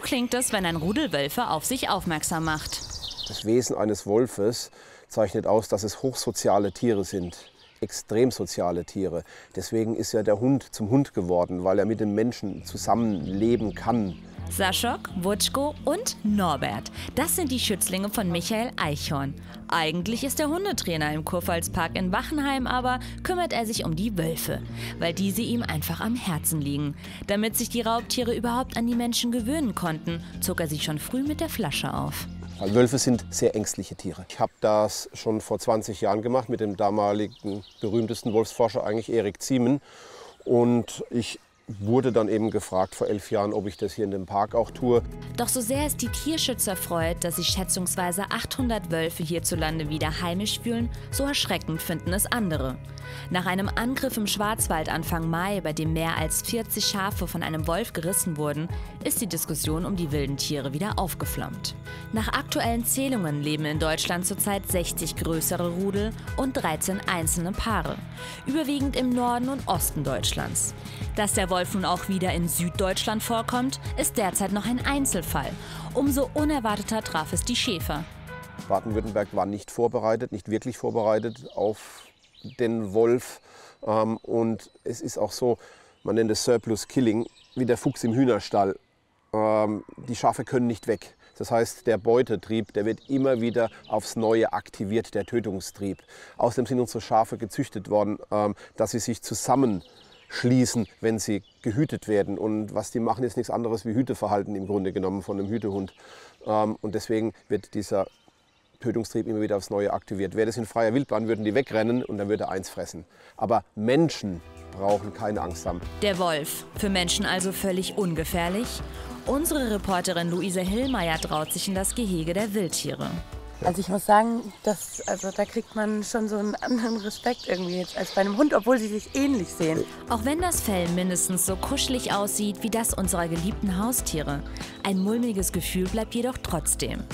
klingt es, wenn ein Rudel Wölfe auf sich aufmerksam macht. Das Wesen eines Wolfes zeichnet aus, dass es hochsoziale Tiere sind extrem soziale Tiere. Deswegen ist ja der Hund zum Hund geworden, weil er mit dem Menschen zusammenleben kann. Saschok, Wutschko und Norbert. Das sind die Schützlinge von Michael Eichhorn. Eigentlich ist er Hundetrainer im Kurpfalzpark in Wachenheim, aber kümmert er sich um die Wölfe, weil diese ihm einfach am Herzen liegen. Damit sich die Raubtiere überhaupt an die Menschen gewöhnen konnten, zog er sich schon früh mit der Flasche auf. Weil Wölfe sind sehr ängstliche Tiere. Ich habe das schon vor 20 Jahren gemacht mit dem damaligen berühmtesten Wolfsforscher, eigentlich Erik Ziemen. Und ich wurde dann eben gefragt vor elf Jahren, ob ich das hier in dem Park auch tue. Doch so sehr es die Tierschützer freut, dass sich schätzungsweise 800 Wölfe hierzulande wieder heimisch fühlen, so erschreckend finden es andere. Nach einem Angriff im Schwarzwald Anfang Mai, bei dem mehr als 40 Schafe von einem Wolf gerissen wurden, ist die Diskussion um die wilden Tiere wieder aufgeflammt. Nach aktuellen Zählungen leben in Deutschland zurzeit 60 größere Rudel und 13 einzelne Paare, überwiegend im Norden und Osten Deutschlands. Dass der Wolf nun auch wieder in Süddeutschland vorkommt, ist derzeit noch ein Einzelfall. Umso unerwarteter traf es die Schäfer. Baden-Württemberg war nicht vorbereitet, nicht wirklich vorbereitet auf den Wolf. Ähm, und es ist auch so, man nennt es Surplus Killing, wie der Fuchs im Hühnerstall. Ähm, die Schafe können nicht weg. Das heißt, der Beutetrieb, der wird immer wieder aufs Neue aktiviert, der Tötungstrieb. Außerdem sind unsere Schafe gezüchtet worden, ähm, dass sie sich zusammenschließen, wenn sie gehütet werden. Und was die machen, ist nichts anderes wie Hüteverhalten im Grunde genommen von einem Hütehund. Und deswegen wird dieser Tötungstrieb immer wieder aufs Neue aktiviert. Wäre das in freier Wildbahn, würden die wegrennen und dann würde eins fressen. Aber Menschen brauchen keine Angst haben. Der Wolf, für Menschen also völlig ungefährlich. Unsere Reporterin Luise Hillmeier traut sich in das Gehege der Wildtiere. Also ich muss sagen, dass, also da kriegt man schon so einen anderen Respekt irgendwie jetzt als bei einem Hund, obwohl sie sich ähnlich sehen. Auch wenn das Fell mindestens so kuschelig aussieht wie das unserer geliebten Haustiere. Ein mulmiges Gefühl bleibt jedoch trotzdem.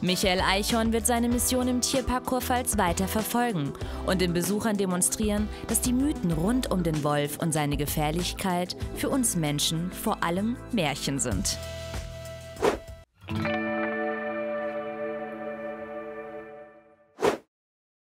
Michael Eichhorn wird seine Mission im Tierpark Kurpfalz weiter verfolgen und den Besuchern demonstrieren, dass die Mythen rund um den Wolf und seine Gefährlichkeit für uns Menschen vor allem Märchen sind.